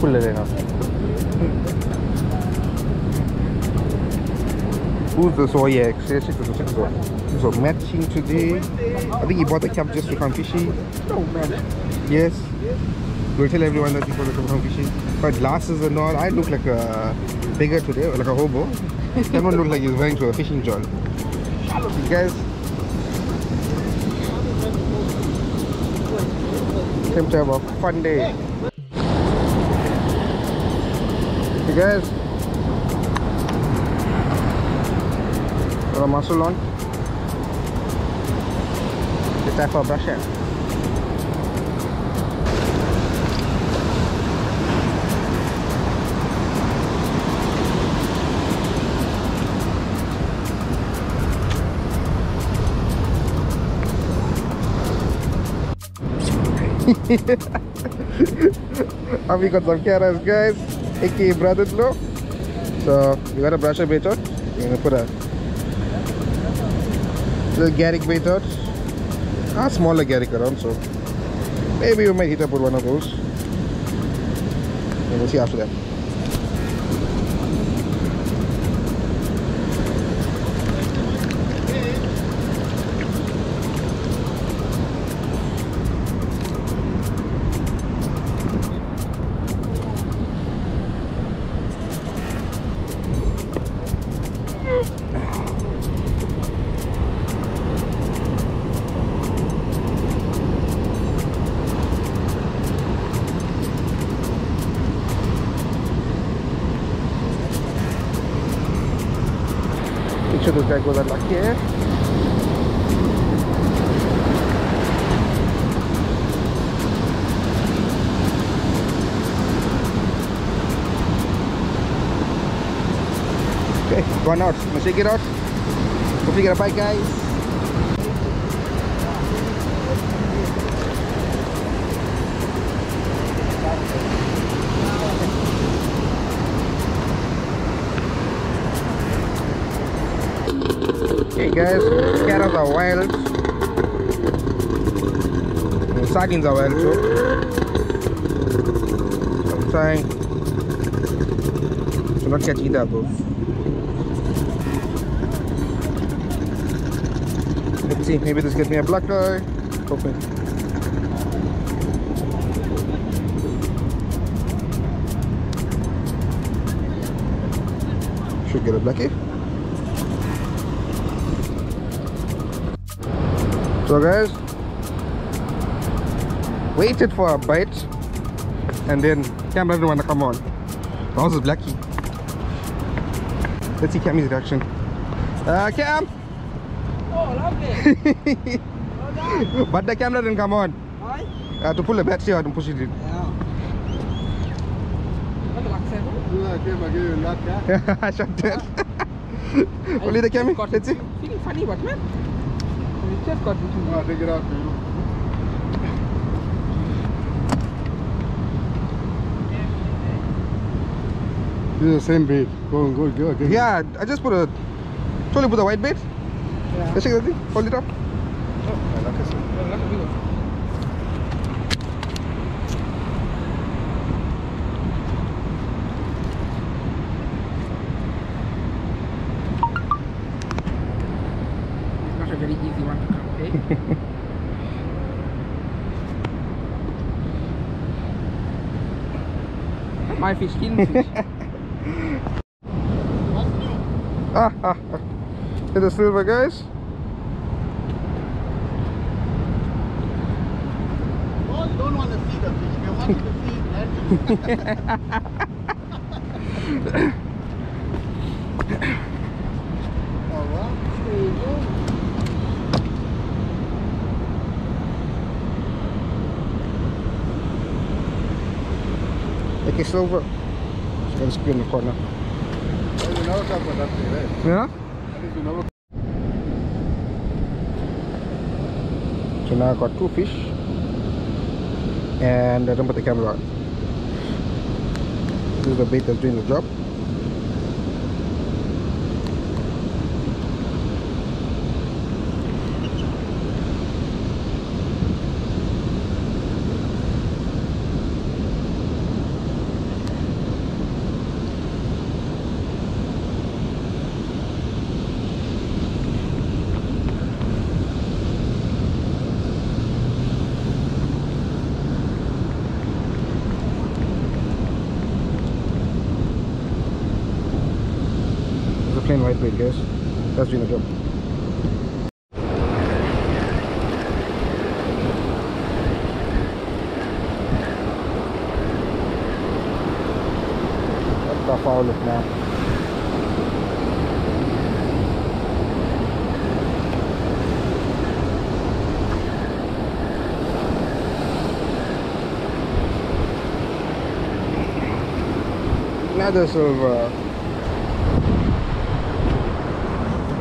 full of it. Who's this? Oh yeah, check this out, check this out. So matching today. I think he bought the cap just to come fishing. No, man. Yes. We'll tell everyone that he bought people are come fishing. But glasses and all, I look like a beggar today, like a hobo. Everyone look like he's going to a fishing joint. You guys came to have a fun day. Got a muscle on. Time for a brush and we got some carrots guys aka brother low so we got a brush bait out we're gonna put a little garrick bait out a smaller garrick around so maybe we might hit up with one of those. And we'll see after that Here. Okay, going out. Let's shake it out. Hope you get a bite, guys. Guys, carrots are wild. And sardines are wild too. I'm trying to not catch either of those. Let's see, maybe this gets me a black eye. Hoping. Should get a blackie. So guys, waited for a bite and then camera didn't want to come on. That was Blackie. Let's see Cammy's reaction. Uh, Cam! Oh, lovely. well done. but the camera didn't come on. Hi. I had to pull the battery out and push it in. Yeah. What the luck seven? I shot that. Only the camera. Let's see. Feeling funny, but man. It just got into me. take it out for you. This is the same bait. Go, go, go again. Yeah, I just put a. Totally put a white bait. Yeah. Let's check that thing. Hold it up. Well, that's a big one. It's not a very easy one to come, eh? My fish, kingfish. Ah, ah, ah. Hit the silver, guys. Oh, you don't want to see the fish. You want to see land. oh, well. There you go. Okay, silver. Just gotta screw in the corner. Yeah? So now I got two fish. And I don't put the camera on. This is the bait that's doing the job. Guess. That's doing the job. What the foul look now? Another silver. Uh,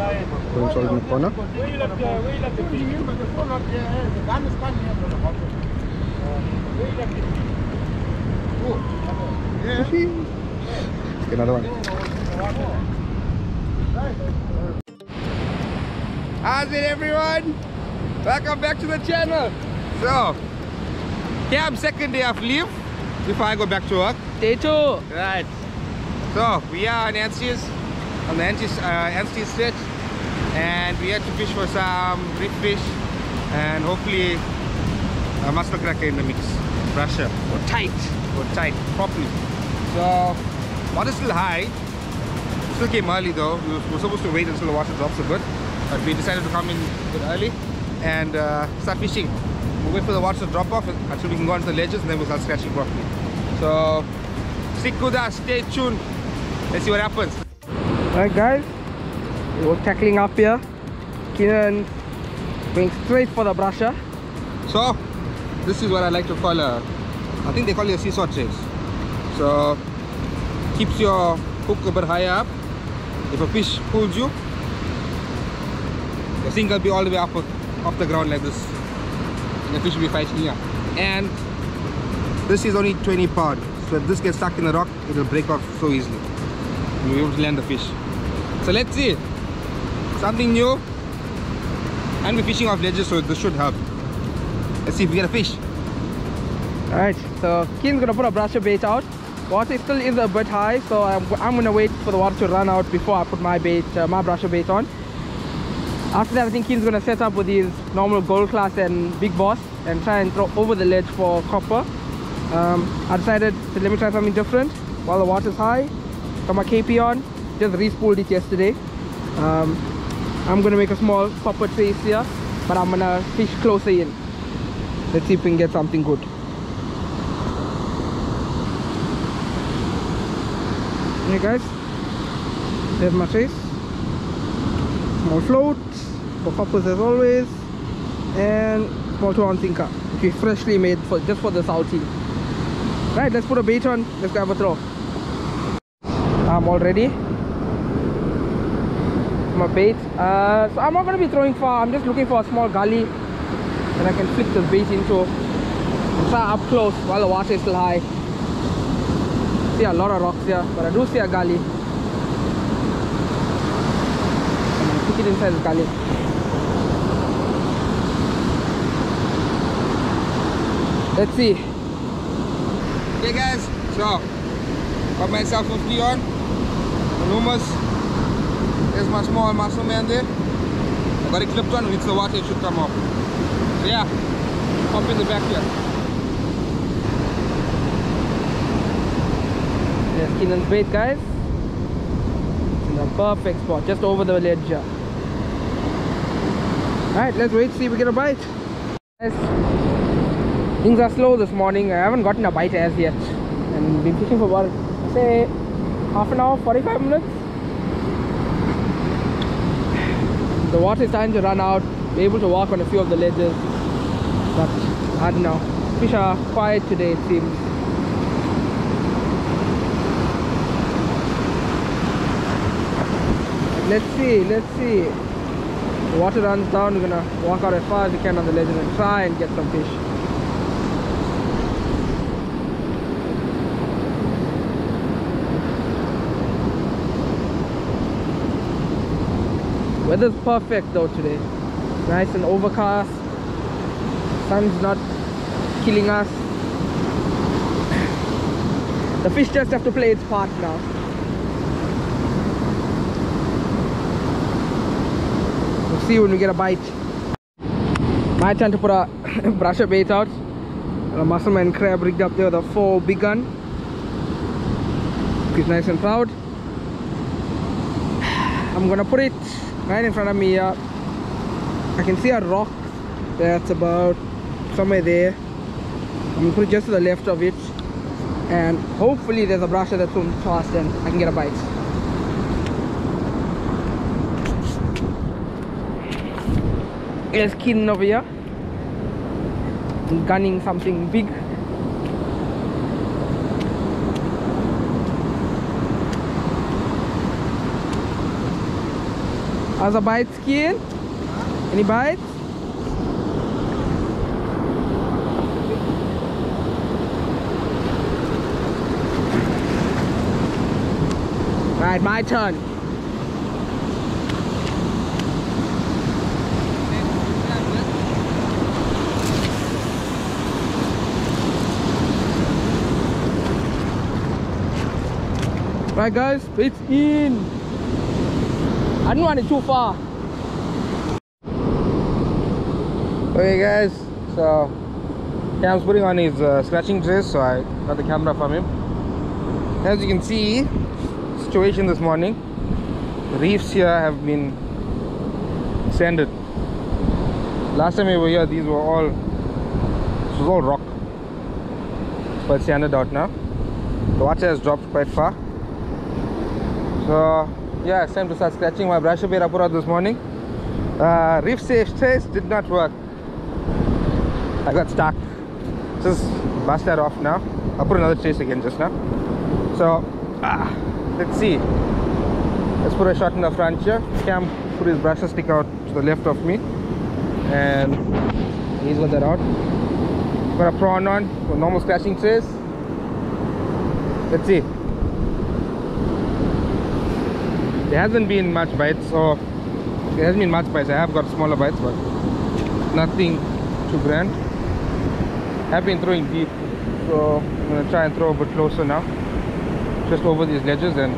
Put him solid in the corner. Another one. How's it everyone? Welcome back to the channel. So, here I'm second day of leave before I go back to work. Day two. Right. So, we are on Anstey's, on the Anstey's, uh, Anstey's stretch and we had to fish for some reef fish and hopefully a mussel cracker in the mix. Brusher. Or tight. Or tight. Properly. So, water's still high. We still came early though. We were, we were supposed to wait until the water drops a bit. But we decided to come in a bit early and uh, start fishing. We'll wait for the water to drop off until we can go onto the ledges and then we'll start scratching properly. So, stick with us. Stay tuned. Let's see what happens. Alright guys, we're tackling up here. Keenan going straight for the brusher. So, this is what I like to call a, I think they call it a seesaw chase. So, keeps your hook a bit higher up. If a fish pulls you, the thing will be all the way up off the ground like this. And the fish will be fighting here. And this is only 20 pound. So if this gets stuck in the rock, it will break off so easily. You'll be able to land the fish. So let's see. Something new. And we're fishing off ledges, so this should help. Let's see if we get a fish. Alright, so Keen's gonna put a brusher bait out. Water still is a bit high, so I'm, I'm gonna wait for the water to run out before I put my bait, uh, my brusher bait on. After that, I think Keen's gonna set up with his normal gold class and big boss and try and throw over the ledge for copper. Um, I decided to let me try something different while the water's high. Got my KP on, just re-spooled it yesterday. Um, I'm gonna make a small copper trace here, but I'm gonna fish closer in. Let's see if we can get something good. Hey guys, there's my trace. Small float, for coppers as always, and small two ounce sinker, which we freshly made for just for the salty. Right, let's put a bait on. Let's go have a throw. I'm all ready. My bait. Uh, so I'm not gonna be throwing far. I'm just looking for a small gully that I can flick the bait into. Try up close while the water is still high. See a lot of rocks here, but I do see a gully. I'm it inside the gully. Let's see. Okay guys, so got myself a flea on. Loomis. There's my small muscle man there. I got it clipped on, it's the water it should come off. So yeah, up in the back here. There's Keenan's bait, guys. It's in the perfect spot, just over the ledge. Alright, let's wait, see if we get a bite. Guys, things are slow this morning. I haven't gotten a bite as yet. And been fishing for about, say, half an hour, 45 minutes. The water is starting to run out. We're able to walk on a few of the ledges. But, I don't know. Fish are quiet today, it seems. let's see let's see the water runs down we're gonna walk out as far as we can on the ledge and try and get some fish weather's perfect though today nice and overcast Sun's not killing us. The fish just have to play its part now. We'll see when we get a bite. My turn to put a brusher bait out. A muscleman crab rigged up there with a four big gun. He's nice and proud. I'm gonna put it right in front of me here. I can see a rock that's about somewhere there. I'm gonna put just to the left of it. And hopefully there's a brusher that swims fast and I can get a bite. There's Keenan over here. Gunning something big. How's a bite, Keen? Any bites? Right, my turn. Right guys, it's in. I didn't want it too far. Okay guys, so yeah, I was putting on his uh, scratching dress, so I got the camera from him. As you can see, situation this morning, the reefs here have been sanded. Last time we were here, these were all, this was all rock. But sanded out now. The water has dropped quite far. So yeah, it's time to start scratching my bait I put this morning. Uh, reef safe test did not work. I got stuck. Just bust that off now. I'll put another trace again just now. So, ah, let's see. Let's put a shot in the front here. Cam put his brusher stick out to the left of me. And he's got that out. Got a prawn on with normal scratching trace. Let's see. There hasn't been much bites, so there hasn't been much bites. I have got smaller bites, but nothing too grand. I've been throwing deep, so I'm gonna try and throw a bit closer now, just over these ledges, and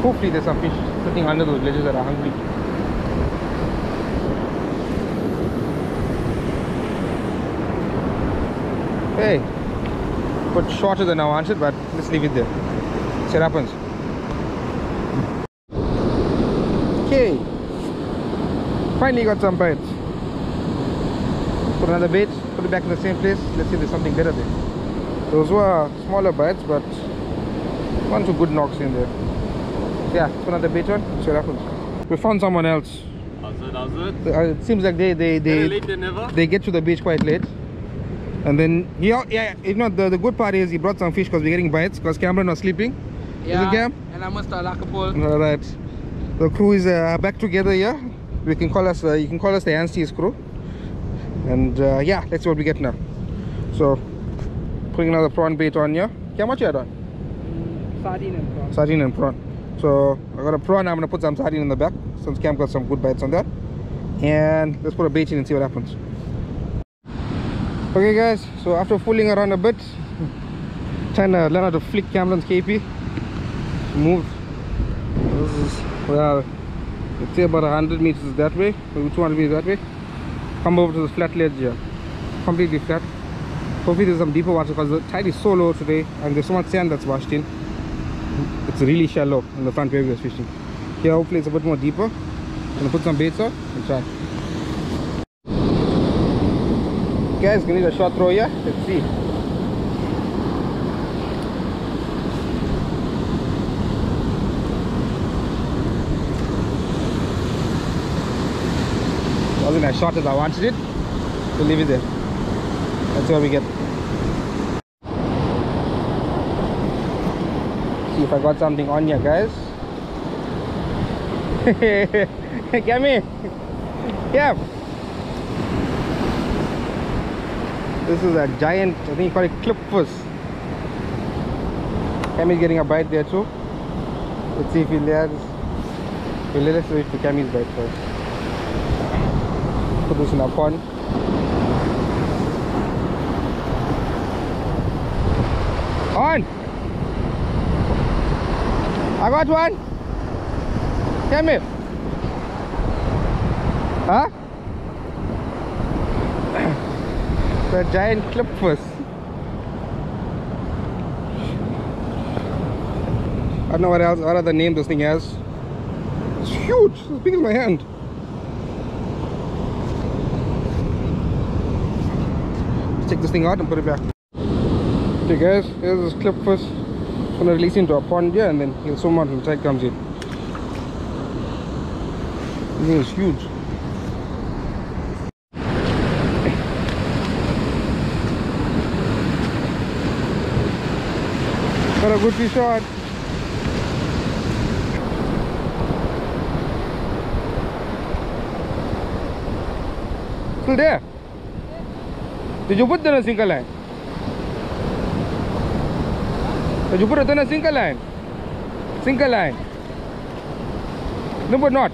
hopefully there's some fish sitting under those ledges that are hungry. Hey, but shorter than I wanted, but let's leave it there. See what happens. Okay, finally got some bites. Put another bait, put it back in the same place. Let's see if there's something better there. Those were smaller bites, but one two good knocks in there. Yeah, put another bait on. See what happens. We found someone else. How's it? How's it? Uh, it seems like they they they late than never. they get to the beach quite late. And then yeah, yeah. If not, the, the good part is he brought some fish because we're getting bites because Cameron was sleeping. Is it Cam? and I must have like a pull. All right. The crew is uh, back together here. We can call us. Uh, you can call us the Anstey's crew. And uh, yeah, that's what we get now. So putting another prawn bait on here. how much you had on? Sardine and prawn. Sardine and prawn. So I got a prawn. I'm gonna put some sardine in the back since Cam got some good bites on that. And let's put a bait in and see what happens. Okay, guys. So after fooling around a bit, trying to learn how to flick Cameron's KP, move. This is well, let's say about 100 meters that way, maybe 200 meters that way. Come over to the flat ledge here, completely flat. Hopefully there's some deeper water because the tide is so low today and there's so much sand that's washed in. It's really shallow in the front where we was fishing. Here hopefully it's a bit more deeper. Gonna put some baits out and try. Guys, gonna need a short throw here. Let's see. Wasn't as short as I wanted it. So leave it there. That's what we get. See if I got something on here, guys. Get me. Yeah. This is a giant, I think you call it clipfish. Cammy's getting a bite there too. Let's see if he lands. Well, let's wait for Cammy's bite first loosen up on. On I got one. Come here huh? The giant clipfish I don't know what else what other name this thing has. It's huge. It's as big as my hand. Take this thing out and put it back. Okay guys, here's this clipfish. It's gonna release into a pond here and then he'll swim out when tide comes in. This thing is huge. Got a good fish shot. Still there? Did you put it in a single line? Did you put it in a single line? Single line. No, but not.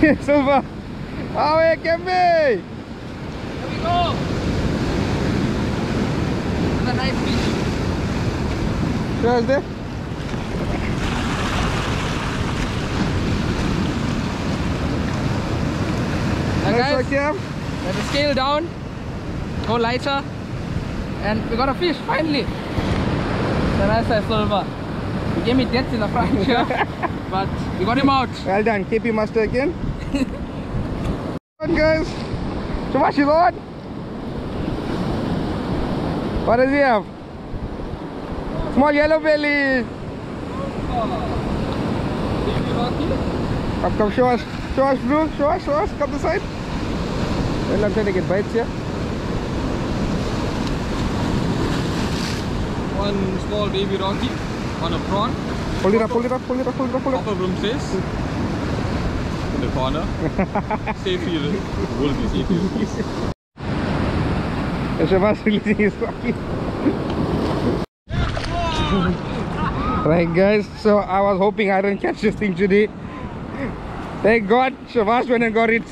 Silva. Away, Kembe. Here we go. Another nice fish. Us there. Now guys, let the scale down. Go lighter. And we got a fish finally. The nice size silver. He gave me death in the front here. but we got him out. Well done, KP Master again. On guys. Shamash is on. What does he have? Small yellow belly. Come, come, show us. Show us, bro. Show us, show us. Come this side. Well, I'm trying to get bites here. One small baby rocky on a prawn, Pull it up, pull it up, pull it up, pull it up, hold it up. In the corner. safe here, will be safe here. And Shamash releasing his rocky. right guys, so I was hoping I didn't catch this thing today. Thank God, Shavash went and got it.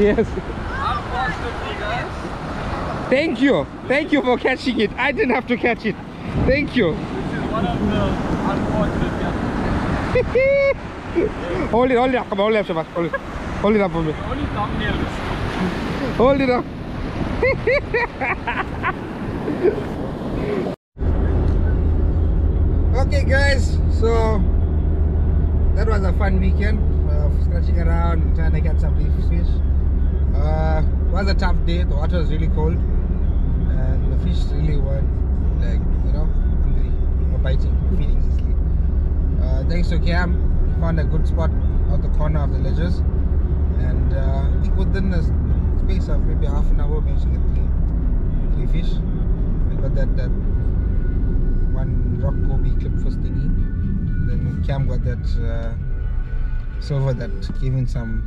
yes. Thank you. Thank you for catching it. I didn't have to catch it. Thank you. This is one of the unfortunate yeah. hold it, hold it up. Come on, hold it up. Hold it. Hold it up for me. Hold it up. okay guys, so that was a fun weekend. Uh, scratching around, trying to get some reef fish. Uh, was a tough day. The water was really cold, fish really weren't like you know hungry or biting, feeding easily. Uh, thanks to Cam, he found a good spot out the corner of the ledges, and uh, I think within a space of maybe half an hour, we managed get three, three fish. We got that that one rock goby clip first thingy. Then Cam got that uh, silver that gave him some.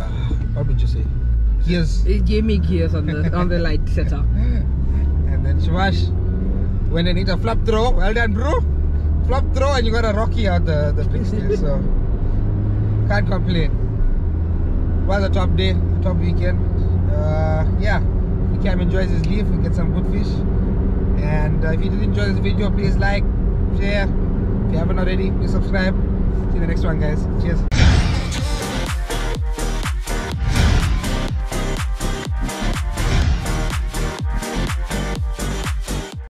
Uh, what would you say? Gears. It gave me gears on the on the light setup. And then Shivash went and hit a flop throw. Well done, bro. Flop throw, and you got a rocky out the the still. So can't complain. Was a top day, top weekend. Uh, yeah, if Cam enjoys his leave, we get some good fish. And uh, if you did enjoy this video, please like, share. If you haven't already, please subscribe. See you in the next one, guys. Cheers.